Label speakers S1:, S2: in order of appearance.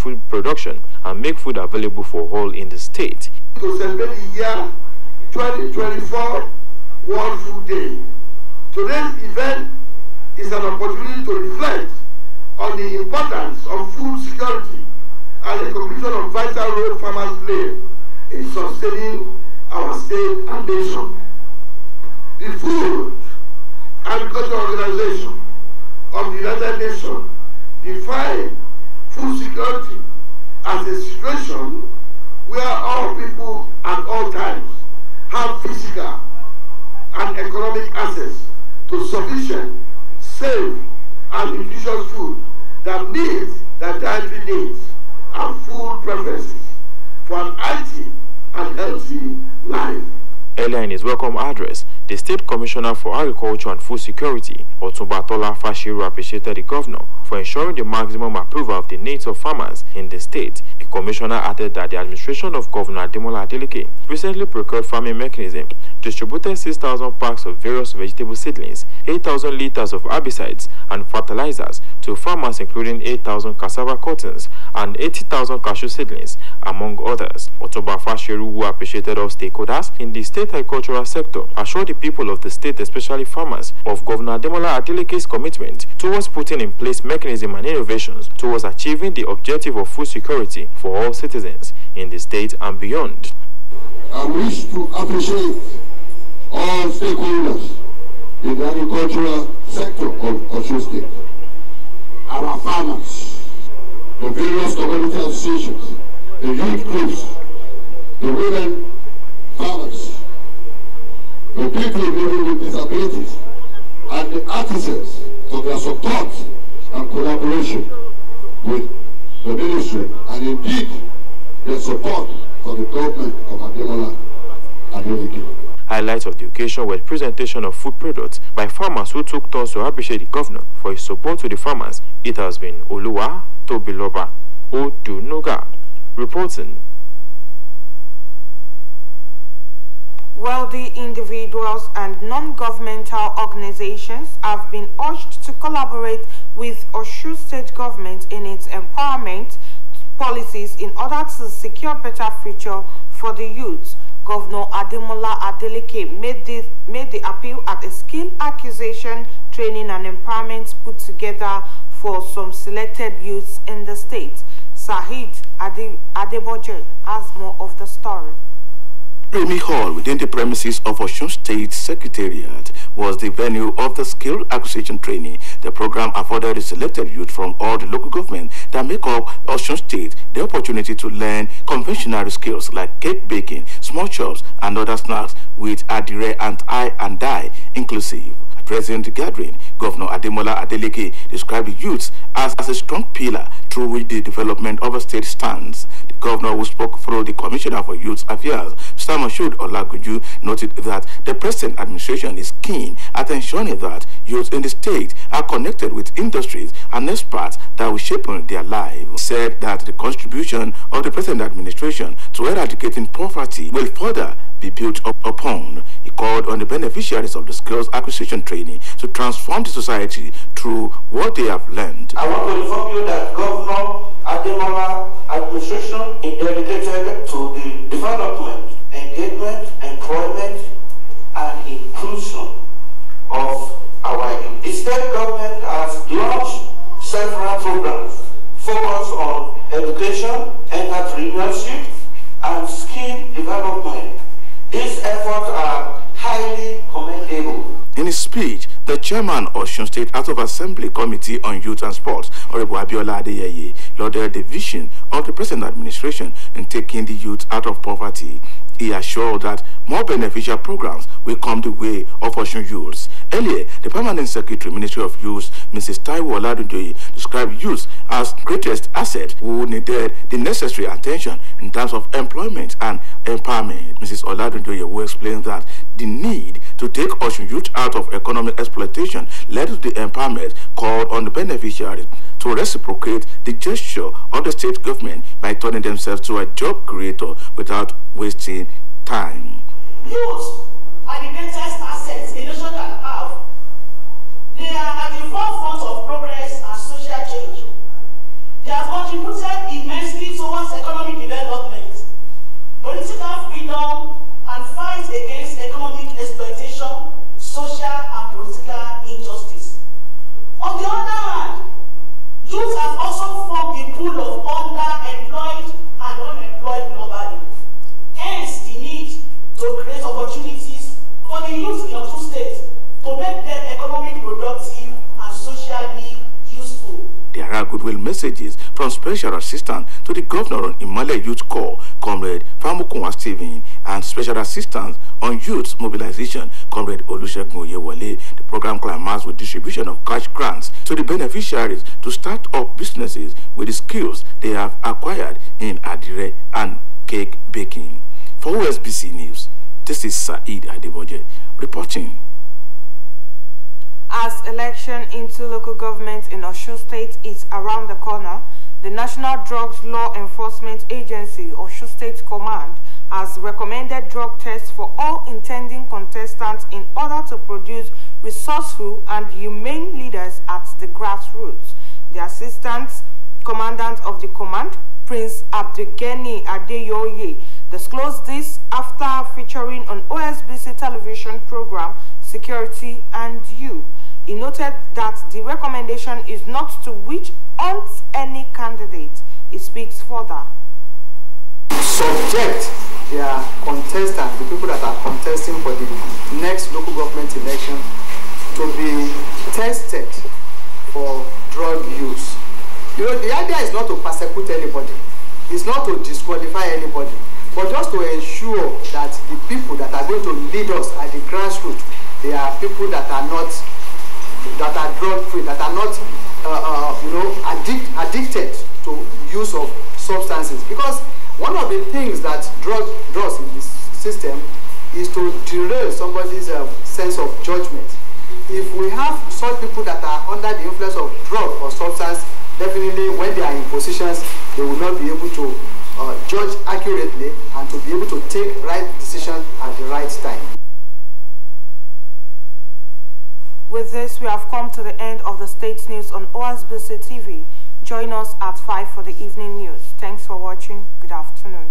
S1: food production and make food available for all in the state.
S2: To celebrate the year 2024 World Food Day. Today's event is an opportunity to reflect on the importance of food security and the completion of vital role farmers play in sustaining our state and nation. The Food Agriculture Organization of the United Nations define food security as a situation where all people at all times have physical and economic access to sufficient, safe, and nutritious food that meets their dietary needs and food preferences for an healthy and healthy life.
S1: Earlier in his welcome address, the State Commissioner for Agriculture and Food Security, Otunba Tola Faseru, appreciated the governor for ensuring the maximum approval of the needs of farmers in the state. The commissioner added that the administration of Governor Ademola Adeleke recently procured farming mechanism, distributed 6,000 packs of various vegetable seedlings, 8,000 liters of herbicides and fertilizers to farmers including 8,000 cassava cuttings and 80,000 cashew seedlings, among others. Otunba Faseru, who appreciated all stakeholders in the state agricultural sector, assured the people of the state, especially farmers, of Governor Demola Adeleke's commitment towards putting in place mechanisms and innovations towards achieving the objective of food security for all citizens in the state and beyond.
S3: I wish to appreciate all stakeholders in the agricultural sector of Osun State, our farmers, the various community associations, the youth groups, the women farmers, the people living with disabilities, and the artisans for their support and collaboration with the ministry, and indeed their support for the government of Ademola Adeleke.
S1: Highlights of the occasion were presentation of food products by farmers who took turns to appreciate the governor for his support to the farmers. It has been Oluwa Tobiloba Odunuga reporting.
S4: Wealthy individuals and non-governmental organizations have been urged to collaborate with Osun State government in its empowerment policies in order to secure better future for the youth. Governor Ademola Adeleke made, this, made the appeal at a skill acquisition, training and empowerment put together for some selected youths in the state. Sahid Ade, Adeboje has more of the story.
S5: Remy Hall within the premises of Osun State Secretariat was the venue of the skill acquisition training. The program afforded the selected youth from all the local government that make up Osun State the opportunity to learn conventional skills like cake baking, small chops, and other snacks with adire and tie and dye inclusive. President the gathering, Governor Ademola Adeleke described the as, as a strong pillar through which the development of a state stands. The governor who spoke through the Commissioner for Youth Affairs, Mr. Mashud Olagunju, noted that the present administration is keen at ensuring that youths in the state are connected with industries and experts that will shape their lives. He said that the contribution of the present administration to eradicating poverty will further be built up upon. He called on the beneficiaries of the skills acquisition training to transform the society through what they have learned.
S6: I want to inform you that Governor Ademola administration is dedicated to the development, engagement, employment, and inclusion of our youth. The state government has launched several programs focused on education, entrepreneurship, and skill development. These efforts are highly commendable.
S5: In his speech, the chairman of Osun State House of Assembly Committee on Youth and Sports, Honorable Abiola Adeyeye, lauded the vision of the present administration in taking the youth out of poverty. He assured that more beneficial programs will come the way of Osun youths. Earlier, the Permanent Secretary, Ministry of Youth, Mrs. Taiwo Oladunjoye, described youth as greatest asset who needed the necessary attention in terms of employment and empowerment. Mrs. Oladunjoye will explain that the need to take Osun youth out of economic exploitation led to the empowerment called on the beneficiaries to reciprocate the gesture of the state government by turning themselves to a job creator without wasting time.
S7: Youth are the assets a nation can have. They are at the forefront of progress and social change. They have contributed immensely
S5: messages from Special Assistant to the Governor on Imole Youth Corps, Comrade Famukunwa Stephen, and Special Assistant on Youth Mobilization, Comrade Olusegun Oyewale. The program climaxed with distribution of cash grants to the beneficiaries to start up businesses with the skills they have acquired in Adire and cake baking. For OSBC News, this is Saeed Adeboje reporting.
S4: As election into local government in Osun State is around the corner, the National Drugs Law Enforcement Agency, Osun State Command, has recommended drug tests for all intending contestants in order to produce resourceful and humane leaders at the grassroots. The Assistant Commandant of the Command, Prince Abdugeni Adeyoye, disclosed this after featuring on OSBC television program Security and You. He noted that the recommendation is not to witch hunt any candidate. He speaks further.
S8: Subject their contestants, the people that are contesting for the next local government election, to be tested for drug use. You know, the idea is not to persecute anybody. It's not to. To ensure that the people that are going to lead us at the grassroots, they are people that are not that are drug free, that are not uh, uh, you know addict, addicted to use of substances. Because one of the things that drug does in this system is to derail somebody's uh, sense of judgment. If we have such people that are under the influence of drug or substance, definitely when they are in positions, they will not be able to uh, judge accurately and to be able to take right decision at the right time.
S4: With this, we have come to the end of the States News on OSBC TV. Join us at 5 for the evening news. Thanks for watching. Good afternoon.